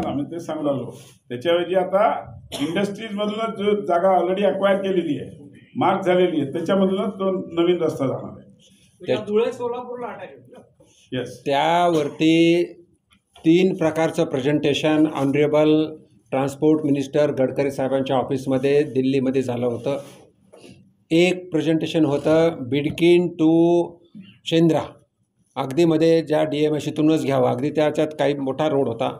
ना मी ते सांगू लागलो. त्याच्याऐवजी आता इंडस्ट्रीज मधूनच जो जागा ऑलरेडी अक्वायर केलेली आहे मार्क झालेली आहे त्याच्यामधूनच तो नवीन रस्ता जाणार आहे. म्हणजे धुळे सोलापूरला येस त्यावरती तीन प्रकारचं presentation honourable transport minister Gadkari साहेबांच्या ऑफिसमध्ये दिल्लीमध्ये झालं होतं. एक प्रेझेंटेशन होतं बिडकीन टू शेंद्रा अगदीमध्ये ज्या डी एम एशीतूनच घ्यावं. अगदी त्याच्यात काही मोठा रोड होता.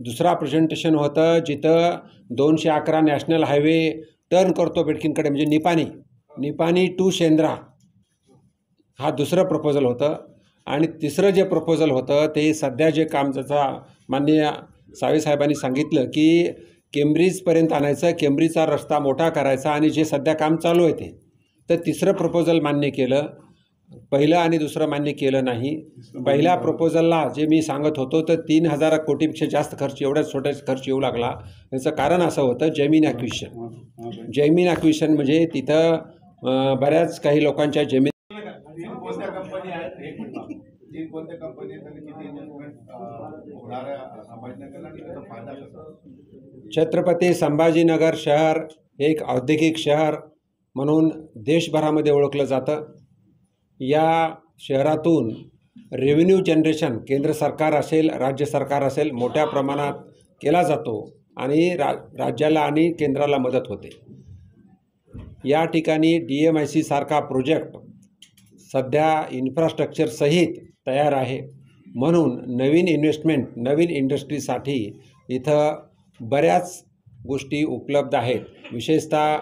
दुसरा प्रेझेंटेशन होतं जिथं दोनशे अकरा नॅशनल हायवे टर्न करतो बेडकींकडे म्हणजे निपाणी. निपाणी टू शेंद्रा. हा दुसरं प्रपोजल होतं. आणि तिसरं जे प्रपोजल होतं ते सध्या जे काम त्याचा माननीय सावेसाहेबांनी सांगितलं की केम्ब्रिजपर्यंत आणायचं केम्ब्रिजचा रस्ता मोठा करायचा आणि जे सध्या काम चालू आहे ते. तर तिसरं प्रपोजल मान्य केलं. पहिलं आणि दुसरं मान्य केलं नाही. पहिल्या प्रपोजलला जे मी सांगत होतो तर तीन हजार कोटीपेक्षा जास्त खर्च एवढ्याच छोट्या खर्च येऊ लागला. याचं कारण असं होतं जमीन ॲक्विशन जमीन ॲक्विशन म्हणजे तिथं अं, बऱ्याच काही लोकांच्या जमीन छत्रपती संभाजीनगर शहर हे एक औद्योगिक शहर म्हणून देशभरामध्ये ओळखलं जातं. या शहरातून रेव्हेन्यू जनरेशन केंद्र सरकार असेल राज्य सरकार असेल मोठ्या प्रमाणात केला जातो आणि रा राज्याला आणि केंद्राला मदत होते. या ठिकाणी डी एम आय सीसारखा प्रोजेक्ट सध्या इन्फ्रास्ट्रक्चरसहित तयार आहे. म्हणून नवीन इन्व्हेस्टमेंट नवीन इंडस्ट्रीसाठी इथं बऱ्याच गोष्टी उपलब्ध आहेत. विशेषतः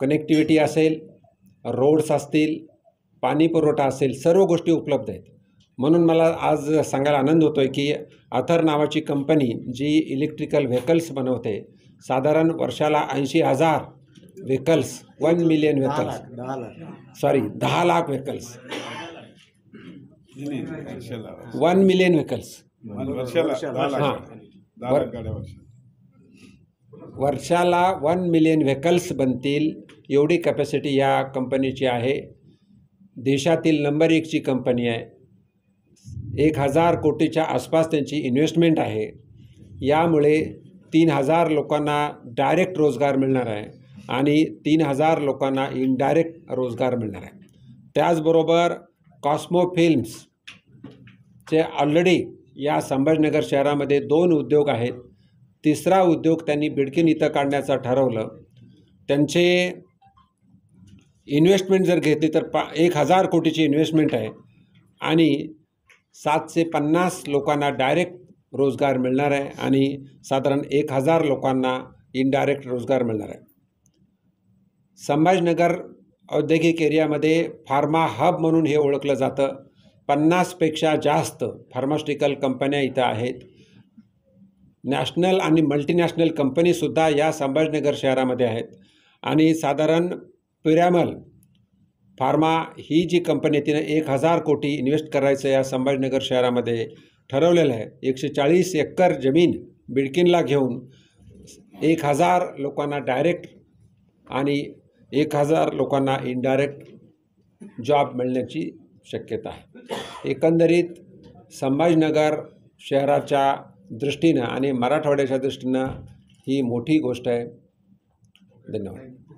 कनेक्टिव्हिटी असेल रोड्स असतील पाणी पुरवठा असेल सर्व गोष्टी उपलब्ध आहेत. म्हणून मला आज सांगायला आनंद होतो आहे की अथर नावाची कंपनी जी इलेक्ट्रिकल व्हेकल्स बनवते साधारण वर्षाला ऐंशी हजार vehicles one million vehicles. Sorry दहा lakh vehicles. One million vehicles. वर्षाला दहा लाख. हां. वर्षाला वन मिलियन व्हेकल्स बनतील एवढी कॅपॅसिटी या कंपनीची आहे. देशातील नंबर एकची कंपनी आहे. एक हजार कोटीच्या आसपास त्यांची इन्व्हेस्टमेंट आहे. यामुळे तीन हजार लोकांना डायरेक्ट रोजगार मिळणार आहे आणि तीन हजार लोकांना इनडायरेक्ट रोजगार मिळणार आहे. त्याचबरोबर कॉस्मो फिल्म्सचे ऑलरेडी या संभाजीनगर शहरामध्ये दोन उद्योग आहेत. तिसरा उद्योग त्यांनी बिडकीन इथं काढण्याचं ठरवलं. त्यांचे इन्व्हेस्टमेंट जर घेतली तर पा एक हजार कोटीची इन्व्हेस्टमेंट आहे. आणि सातशे पन्नास लोकांना डायरेक्ट रोजगार मिळणार आहे आणि साधारण एक हजार लोकांना इनडायरेक्ट रोजगार मिळणार आहे. संभाजीनगर औद्योगिक एरियामध्ये फार्मा हब म्हणून हे ओळखलं जातं. पन्नासपेक्षा जास्त फार्मास्युटिकल कंपन्या इथं आहेत. नॅशनल आणि मल्टीनॅशनल कंपनीसुद्धा या संभाजीनगर शहरामध्ये आहेत. आणि साधारण पिरॅमल फार्मा ही जी कंपनी आहे तिनं एक हजार कोटी इन्व्हेस्ट करायचं या संभाजीनगर शहरामध्ये ठरवलेलं आहे. एकशे चाळीस एकर जमीन बिडकिनला घेऊन एक हजार लोकांना डायरेक्ट आणि एक हजार लोकांना इनडायरेक्ट जॉब मिळण्याची शक्यता आहे. एकंदरीत संभाजीनगर शहराच्या दृष्टीनं आणि मराठवाड्याच्या दृष्टीनं ही मोठी गोष्ट आहे. धन्यवाद.